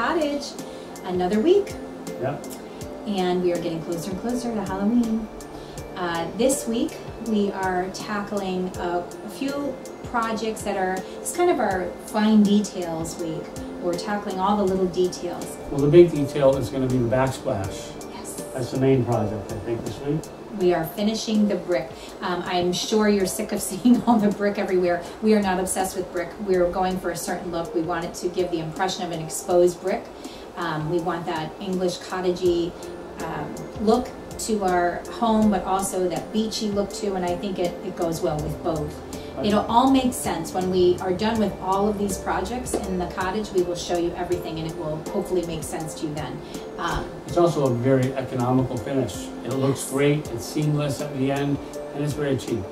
Cottage. Another week, Yeah. and we are getting closer and closer to Halloween. Uh, this week, we are tackling a, a few projects that are, it's kind of our fine details week. We're tackling all the little details. Well, the big detail is going to be the backsplash. Yes. That's the main project, I think, this week. We are finishing the brick. Um, I'm sure you're sick of seeing all the brick everywhere. We are not obsessed with brick. We're going for a certain look. We want it to give the impression of an exposed brick. Um, we want that English cottagey um, look to our home, but also that beachy look too, and I think it, it goes well with both. It'll all make sense when we are done with all of these projects in the cottage. We will show you everything, and it will hopefully make sense to you then. Um, It's also a very economical finish. It looks great, it's seamless at the end, and it's very cheap.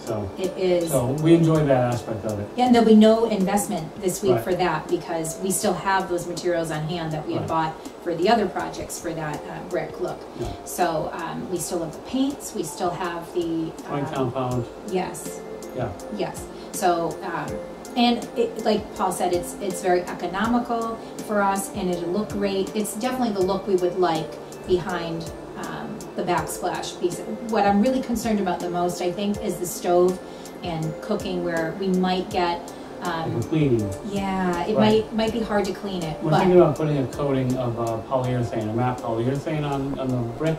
So, it is. so we enjoy that aspect of it. Yeah, and there'll be no investment this week Right. for that because we still have those materials on hand that we had bought for the other projects for that uh, brick look. Yeah. So um, we still have the paints, we still have the. Joint um, compound, Yes, yeah. yes. So, um, and it, like Paul said, it's, it's very economical for us and it'll look great. It's definitely the look we would like behind um, the backsplash piece. What I'm really concerned about the most, I think, is the stove and cooking where we might get, um, cleaning. yeah, it Right. might, might be hard to clean it, We're thinking about putting a coating of uh, polyurethane, a matte polyurethane on, on the brick,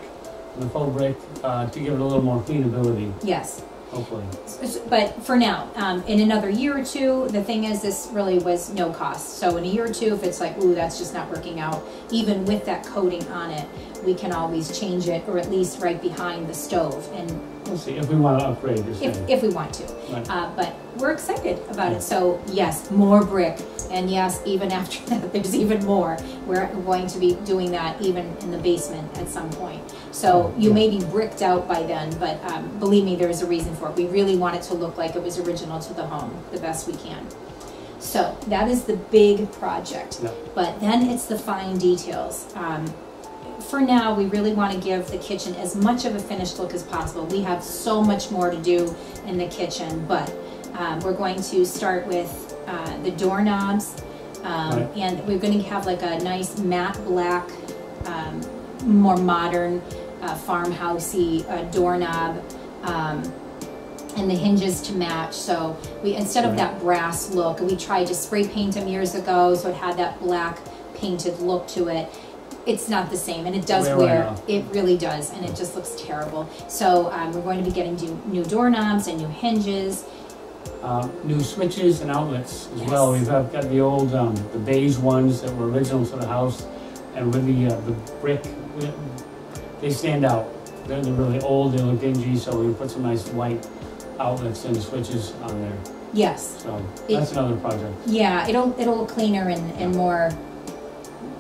the faux brick, uh, to give it a little more cleanability, yes. Hopefully. But for now, um, in another year or two, the thing is, this really was no cost. So in a year or two, if it's like, ooh, that's just not working out, even with that coating on it, we can always change it, or at least right behind the stove, and We'll see, if we want to upgrade, you're if, if we want to. Right. Uh, but we're excited about it. So yes, more brick, and yes, even after that, there's even more. We're going to be doing that even in the basement at some point. So you may be bricked out by then, but um, believe me, there is a reason for it. We really want it to look like it was original to the home, the best we can. So that is the big project. Yeah. But then it's the fine details. Um, for now, we really want to give the kitchen as much of a finished look as possible. We have so much more to do in the kitchen, but um, we're going to start with uh, the doorknobs. Um, Right. And we're going to have like a nice matte black, um, more modern, uh, farmhousey uh, doorknob. Um, and the hinges to match. So we instead of that brass look, we tried to spray paint them years ago, so it had that black painted look to it. It's not the same, and it does Wear wear. It really does, and it just looks terrible. So um, we're going to be getting new doorknobs and new hinges. Uh, new switches and outlets as Yes. well. We've got the old, um, the beige ones that were original to the house, and with the, uh, the brick, they stand out. They're, they're really old, they look dingy, so we put some nice white outlets and switches on there. Yes, So It- that's another project. yeah, it'll it'll look cleaner and, and more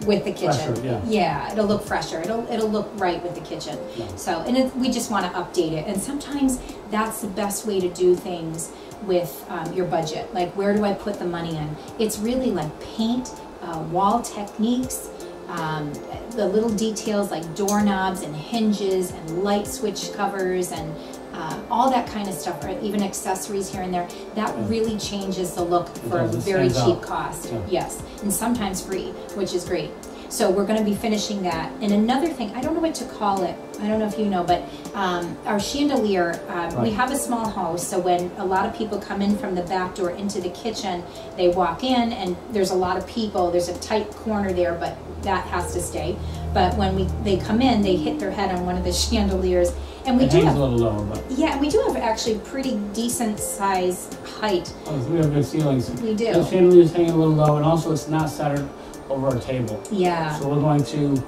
with the kitchen. Fresher, yeah. it'll look fresher. It'll it'll look right with the kitchen. Yeah. So, and it, we just want to update it. And sometimes that's the best way to do things with um, your budget. Like, where do I put the money in? It's really like paint, uh, wall techniques, um, the little details like doorknobs and hinges and light switch covers and uh, all that kind of stuff, or even accessories here and there. That Yeah. really changes the look for a very cheap out. cost. Yeah. Yes, and sometimes free, which is great. So we're going to be finishing that. And another thing, I don't know what to call it. I don't know if you know, but um, our chandelier, um, we have a small house. So when a lot of people come in from the back door into the kitchen, they walk in and there's a lot of people. There's a tight corner there, but that has to stay. But when we they come in, they hit their head on one of the chandeliers. And we It do hangs have, a little lower, but yeah, we do have actually pretty decent size height. oh, we have good ceilings. We do. The chandelier's hanging a little low, and also it's not centered over our table. Yeah. So we're going to,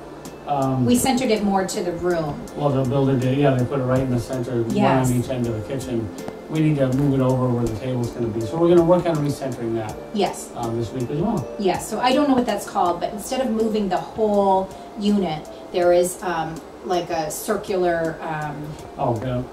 um, We centered it more to the room. Well, the builder did, yeah, they put it right in the center, one on each end of the kitchen. We need to move it over where the table's gonna be, so we're gonna work on recentering that, Yes. um, this week as well. Yes, so I don't know what that's called, but instead of moving the whole unit, there is um, like a circular, um, Oh, gonna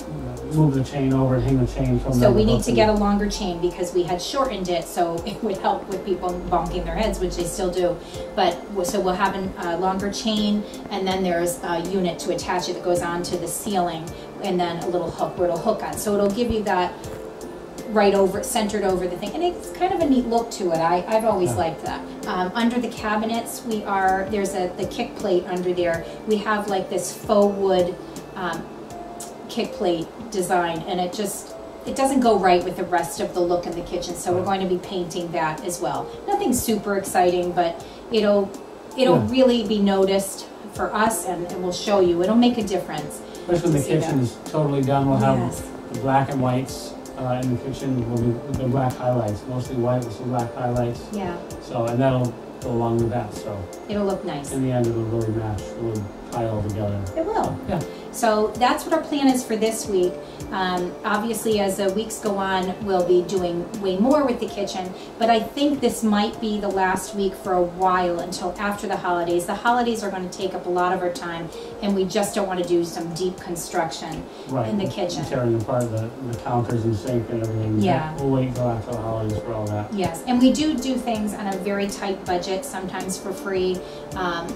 move the chain over and hang the chain from. so we need to get a longer chain because we had shortened it, so it would help with people bonking their heads, which they still do. But, so we'll have an- a longer chain, and then there's a unit to attach it that goes onto the ceiling, and then a little hook where it'll hook on. So it'll give you that right over, centered over the thing, and it's kind of a neat look to it. I, I've always liked that. Um, under the cabinets, we are there's a the kick plate under there. We have like this faux wood um, kick plate design, and it just it doesn't go right with the rest of the look in the kitchen. So we're going to be painting that as well. Nothing super exciting, but it'll it'll Yeah. really be noticed for us, and, and we'll show you. It'll make a difference. Especially when the kitchen is totally done, we'll have the black and whites, uh, in the kitchen, will be, with the black highlights, mostly white with some black highlights. Yeah, So, and that'll go along with that, so it'll look nice. in the end, it'll really match, it'll tie all together. It will. Yeah, So that's what our plan is for this week. Um, obviously, as the weeks go on, we'll be doing way more with the kitchen, but I think this might be the last week for a while until after the holidays. The holidays are going to take up a lot of our time, and we just don't want to do some deep construction right. in the kitchen. Tearing apart the, the counters and sink and everything. Yeah. We'll wait until after the holidays for all that. Yes, and we do do things on a very tight budget, sometimes for free. Um,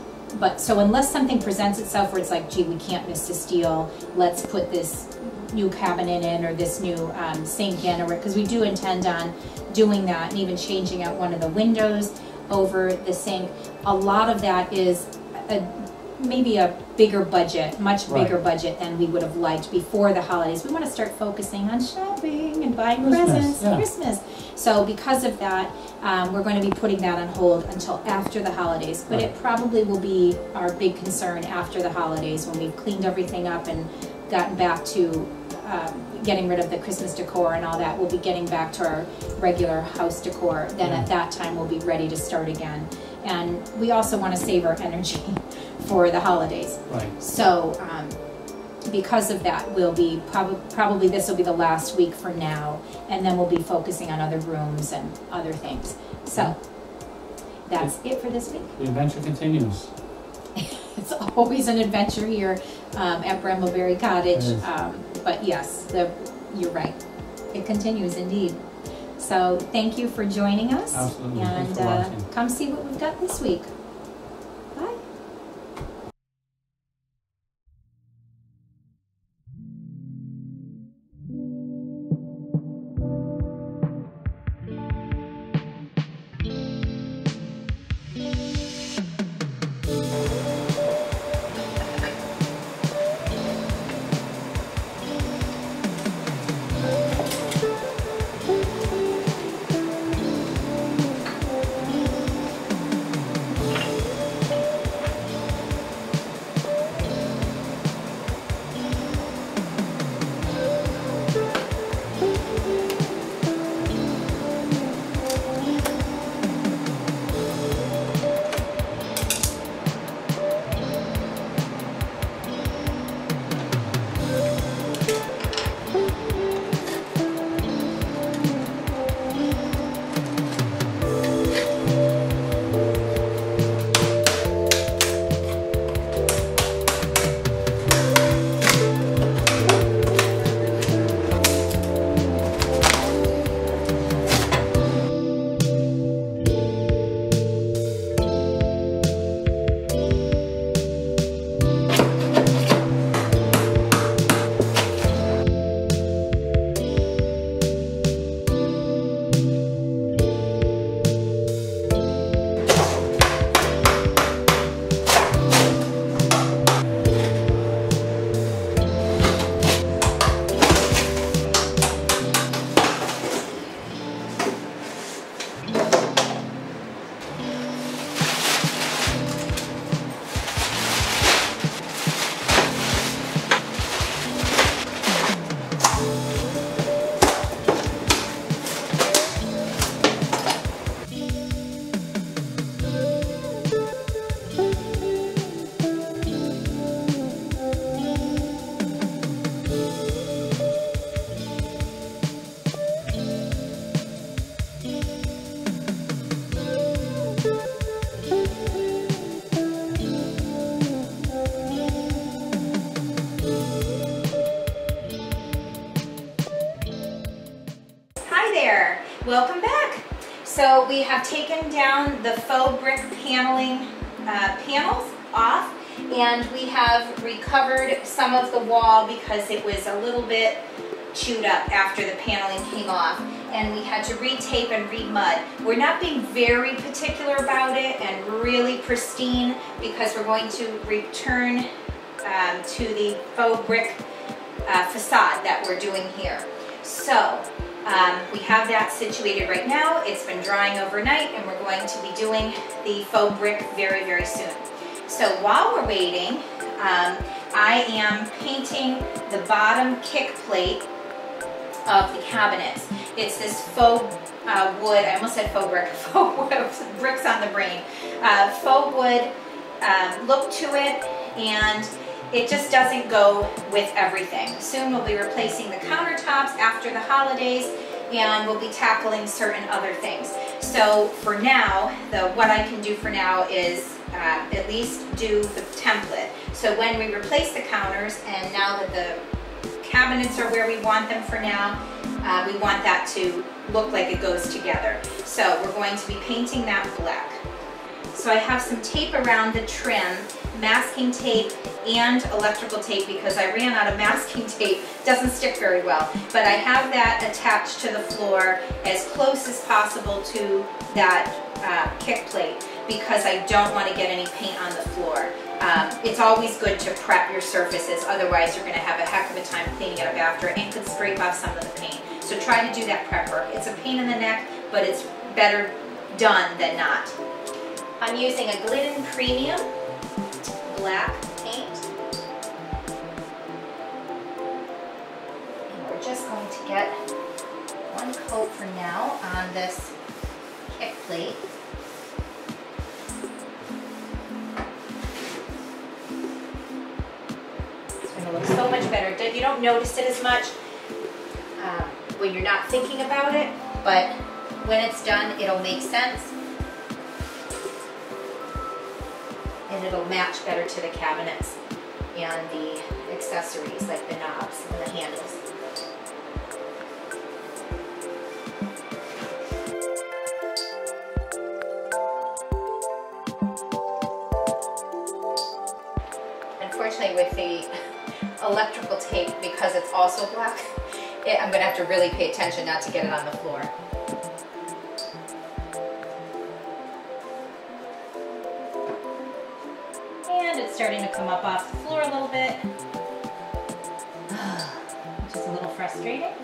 but so unless something presents itself where it's like, gee, we can't miss this deal, let's put this new cabinet in or this new um, sink in, or because we do intend on doing that and even changing out one of the windows over the sink. A lot of that is a, maybe a bigger budget, much Right. bigger budget than we would have liked before the holidays. We want to start focusing on shopping and buying Christmas, presents, yeah. Christmas. So because of that, um, we're going to be putting that on hold until after the holidays. But it probably will be our big concern after the holidays when we've cleaned everything up and gotten back to um, getting rid of the Christmas decor and all that. We'll be getting back to our regular house decor. Then Yeah. at that time, we'll be ready to start again. And we also want to save our energy for the holidays. Right. So, um, because of that, we'll be probably probably this will be the last week for now, and then we'll be focusing on other rooms and other things. So, that's it for this week. The adventure continues. It's always an adventure here um, at Brambleberry Cottage. Um, but yes, the, you're right. It continues indeed. So, thank you for joining us, Absolutely. and uh, come see what we've got this week. Because it was a little bit chewed up after the paneling came off and we had to retape and remud. We're not being very particular about it and really pristine because we're going to return um, to the faux brick uh, facade that we're doing here. So um, we have that situated right now. It's been drying overnight and we're going to be doing the faux brick very, very soon. So while we're waiting, um, I am painting the bottom kick plate of the cabinets. It's this faux uh, wood, I almost said faux brick, faux wood, bricks on the brain. Uh, faux wood um, look to it and it just doesn't go with everything. Soon we'll be replacing the countertops after the holidays and we'll be tackling certain other things. So for now, the what I can do for now is uh, at least do the template. So when we replace the counters and now that the cabinets are where we want them for now, uh, we want that to look like it goes together. So we're going to be painting that black. So I have some tape around the trim, masking tape and electrical tape because I ran out of masking tape. Doesn't stick very well. But I have that attached to the floor as close as possible to that uh, kick plate because I don't want to get any paint on the floor. Um, it's always good to prep your surfaces, otherwise you're going to have a heck of a time cleaning it up after and could scrape off some of the paint. So try to do that prep work. It's a pain in the neck, but it's better done than not. I'm using a Glidden Premium black paint. And we're just going to get one coat for now on this kick plate. So much better. You don't notice it as much um, when you're not thinking about it, but when it's done, it'll make sense. And it'll match better to the cabinets and the accessories like the knobs and the handles. Electrical tape, because it's also black, it, I'm gonna have to really pay attention not to get it on the floor. And it's starting to come up off the floor a little bit, which is a little frustrating.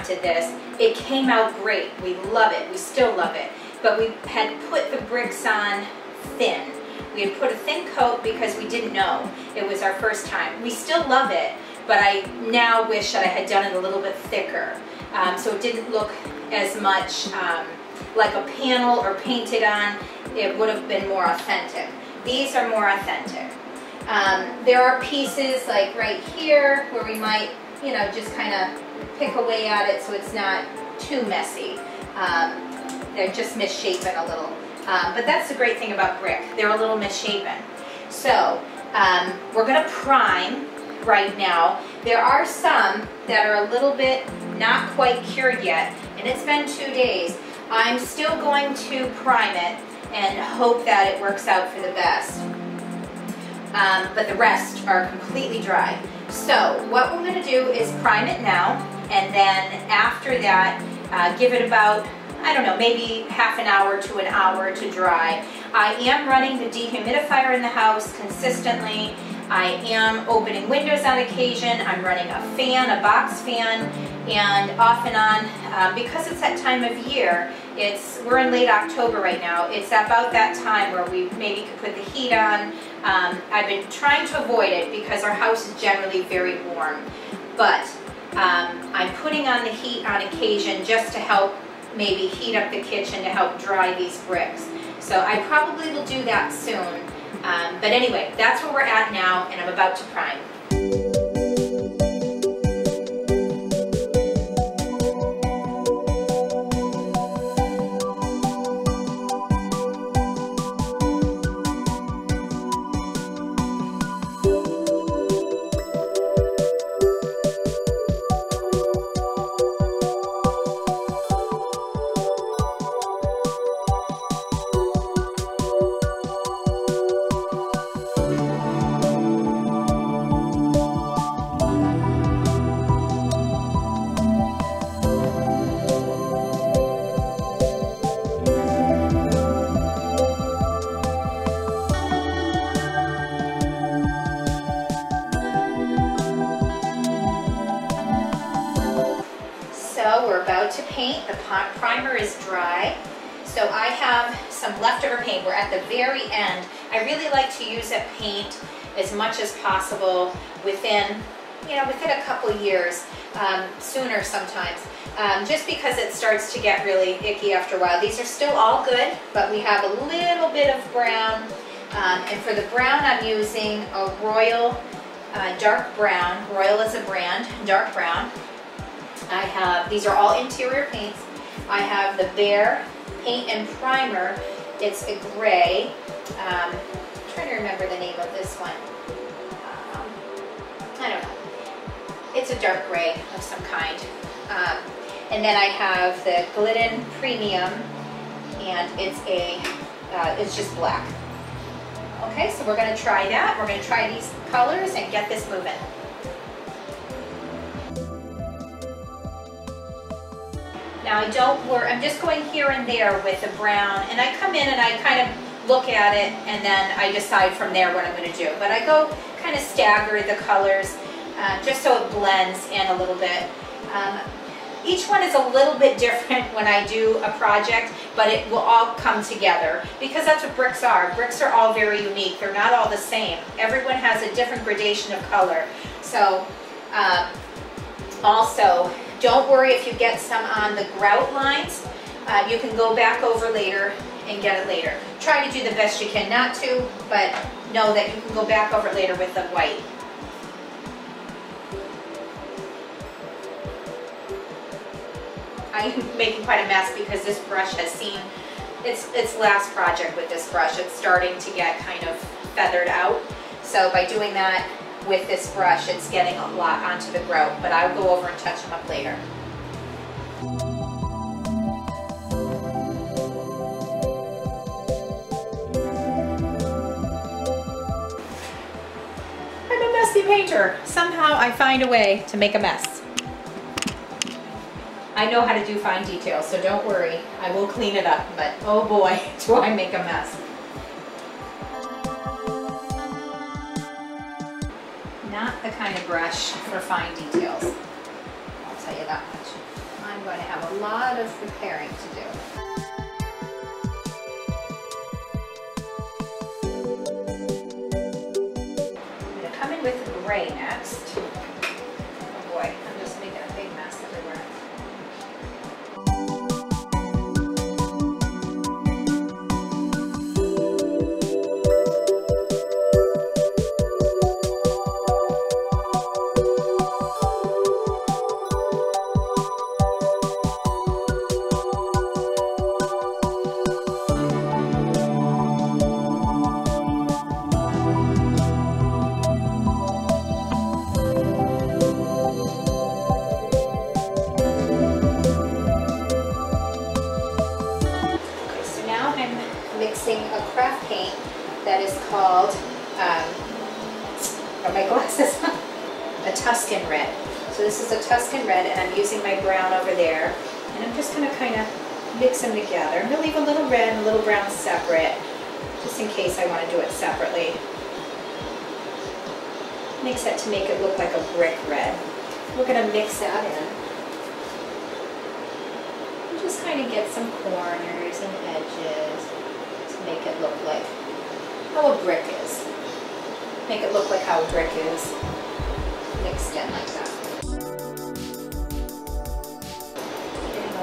Attempted this, it came out great. We love it, we still love it. But we had put the bricks on thin. We had put a thin coat because we didn't know. It was our first time. We still love it, but I now wish that I had done it a little bit thicker. Um, so it didn't look as much um, like a panel or painted on. It would have been more authentic. These are more authentic. Um, there are pieces like right here where we might, you know, just kind of pick away at it so it's not too messy. Um, they're just misshapen a little. Um, but that's the great thing about brick. They're a little misshapen. So um, we're going to prime right now. There are some that are a little bit not quite cured yet, and it's been two days. I'm still going to prime it and hope that it works out for the best. Um, but the rest are completely dry. So what we're going to do is prime it now, and then after that, uh, give it about I don't know, maybe half an hour to an hour to dry. I am running the dehumidifier in the house consistently. I am opening windows on occasion. I'm running a fan, a box fan, and off and on, uh, because it's that time of year, it's we're in late October right now. It's about that time where we maybe could put the heat on. Um, I've been trying to avoid it because our house is generally very warm, but um, I'm putting on the heat on occasion just to help maybe heat up the kitchen to help dry these bricks. So I probably will do that soon. Um, but anyway, that's where we're at now and I'm about to prime. Very end. I really like to use that paint as much as possible within, you know, within a couple years, um, sooner sometimes, um, just because it starts to get really icky after a while. These are still all good, but we have a little bit of brown. Um, and for the brown, I'm using a Royal uh, dark brown. Royal is a brand, dark brown. I have, these are all interior paints. I have the Behr Paint and Primer. It's a gray. Um, I'm trying to remember the name of this one. Um, I don't know. It's a dark gray of some kind. Um, and then I have the Glidden Premium, and it's a, uh, it's just black. Okay, so we're gonna try that. We're gonna try these colors and get this moving. Now I don't work, I'm just going here and there with the brown and I come in and I kind of look at it and then I decide from there what I'm going to do. But I go kind of stagger the colors uh, just so it blends in a little bit. Um, each one is a little bit different when I do a project, but it will all come together because that's what bricks are. Bricks are all very unique. They're not all the same. Everyone has a different gradation of color. So um, also, don't worry if you get some on the grout lines. Uh, you can go back over later and get it later. Try to do the best you can not to, but know that you can go back over it later with the white. I'm making quite a mess because this brush has seen its, its last project with this brush. It's starting to get kind of feathered out. So by doing that, with this brush, it's getting a lot onto the grout, but I'll go over and touch them up later. I'm a messy painter. Somehow I find a way to make a mess. I know how to do fine details, so don't worry. I will clean it up, but oh boy, do I make a mess. The kind of brush for fine details. I'll tell you that much. I'm going to have a lot of preparing to do. I'm going to come in with gray next. Oh boy, I'm Tuscan red. So this is a Tuscan red and I'm using my brown over there. And I'm just gonna kind of mix them together. I'm gonna leave a little red and a little brown separate, just in case I wanna do it separately. Mix that to make it look like a brick red. We're gonna mix that in. And just kind of get some corners and edges to make it look like how a brick is. Make it look like how a brick is mixed in like that.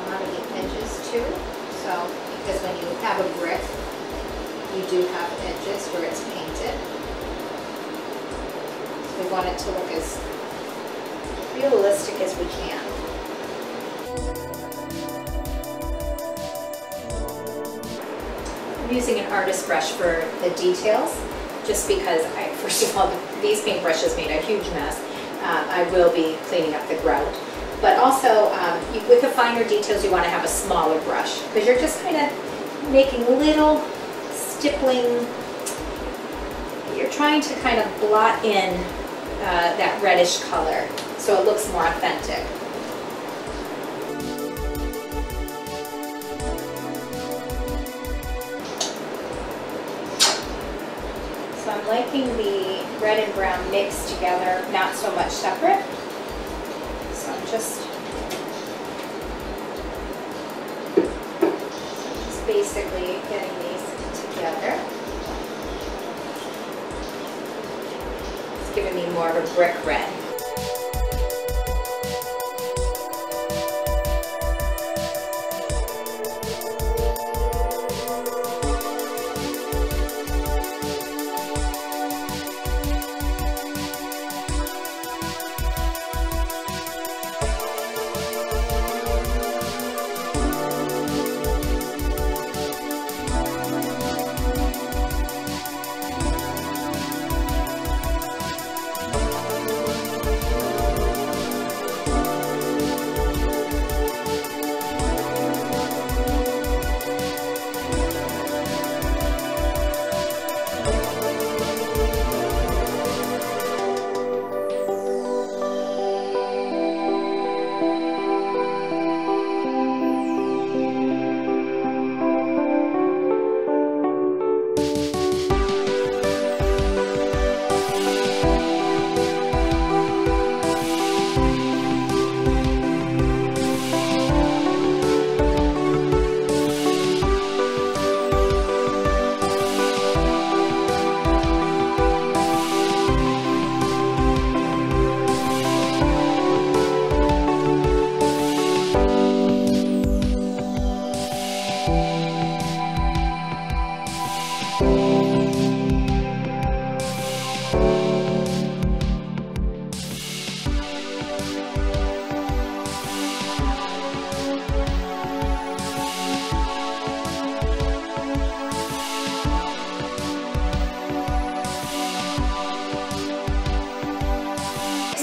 Lot of the edges too. So, because when you have a brick, you do have edges where it's painted. So we want it to look as realistic as we can. I'm using an artist brush for the details, just because I, first of all, these paintbrushes made a huge mess. I will be cleaning up the grout. But also, um, you, with the finer details, you want to have a smaller brush, because you're just kind of making little stippling, you're trying to kind of blot in uh, that reddish color, so it looks more authentic. So I'm liking the red and brown mixed together, not so much separate. So I'm just, just basically getting these together. It's giving me more of a brick red.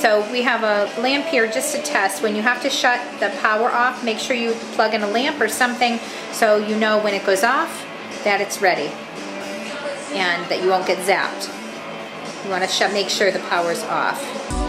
So we have a lamp here just to test. When you have to shut the power off, make sure you plug in a lamp or something so you know when it goes off that it's ready and that you won't get zapped. You want to make sure the power's off.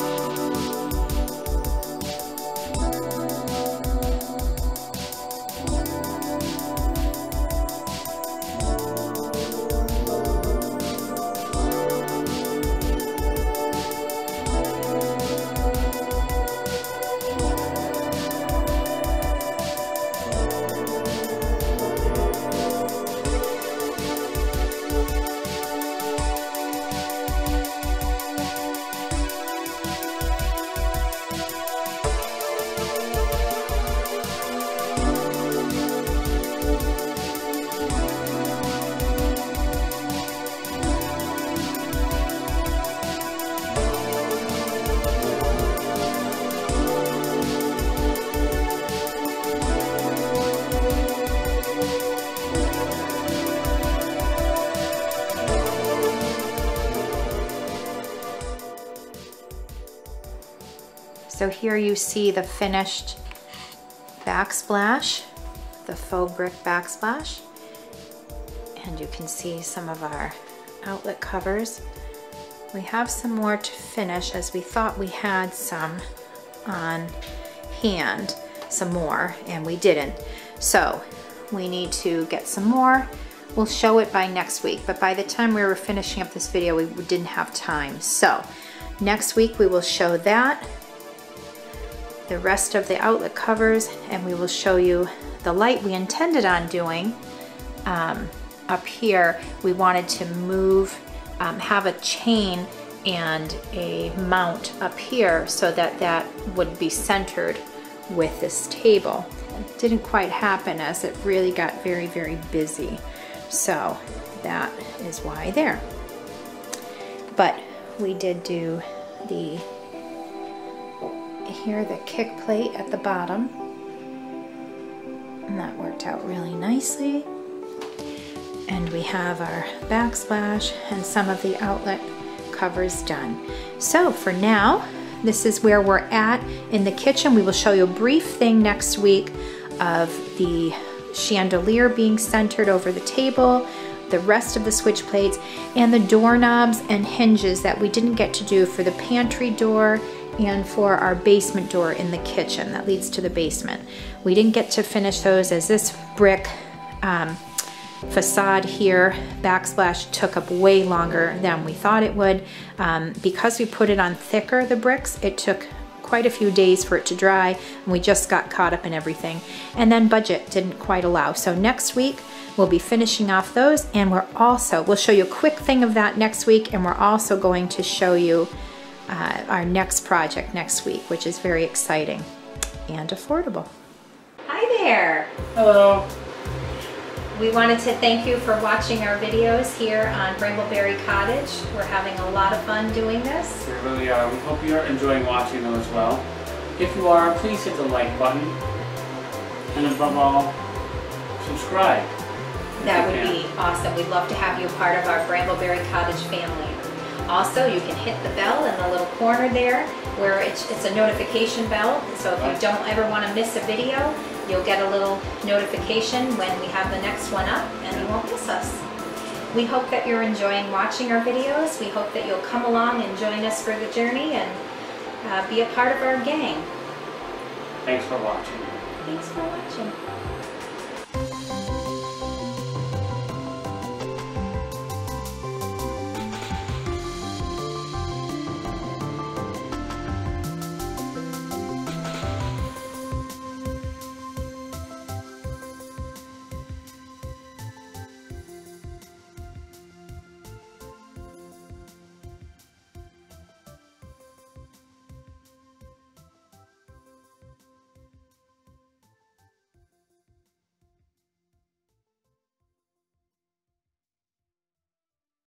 So here you see the finished backsplash, the faux brick backsplash. And you can see some of our outlet covers. We have some more to finish as we thought we had some on hand, some more, and we didn't. So we need to get some more. We'll show it by next week, but by the time we were finishing up this video, we didn't have time. So next week we will show that, the rest of the outlet covers, and we will show you the light we intended on doing. Um, up here, we wanted to move, um, have a chain and a mount up here so that that would be centered with this table. It didn't quite happen as it really got very, very busy. So that is why there. But we did do the, here the kick plate at the bottom. And that worked out really nicely. And we have our backsplash and some of the outlet covers done. So for now, this is where we're at in the kitchen. We will show you a brief thing next week of the chandelier being centered over the table, the rest of the switch plates, and the doorknobs and hinges that we didn't get to do for the pantry door and for our basement door in the kitchen that leads to the basement. We didn't get to finish those as this brick um, facade here, backsplash took up way longer than we thought it would. Um, because we put it on thicker, the bricks, it took quite a few days for it to dry and we just got caught up in everything. And then budget didn't quite allow. So next week we'll be finishing off those and we're also, we'll show you a quick thing of that next week and we're also going to show you uh, our next project next week, which is very exciting and affordable. Hi there. Hello. We wanted to thank you for watching our videos here on Brambleberry Cottage. We're having a lot of fun doing this. We really are. We hope you're enjoying watching them as well. If you are, please hit the like button. And above all, subscribe. That would be awesome. We'd love to have you a part of our Brambleberry Cottage family. Also, you can hit the bell in the little corner there where it's, it's a notification bell. So if you don't ever want to miss a video, you'll get a little notification when we have the next one up and you won't miss us. We hope that you're enjoying watching our videos. We hope that you'll come along and join us for the journey and uh, be a part of our gang. Thanks for watching. Thanks for watching.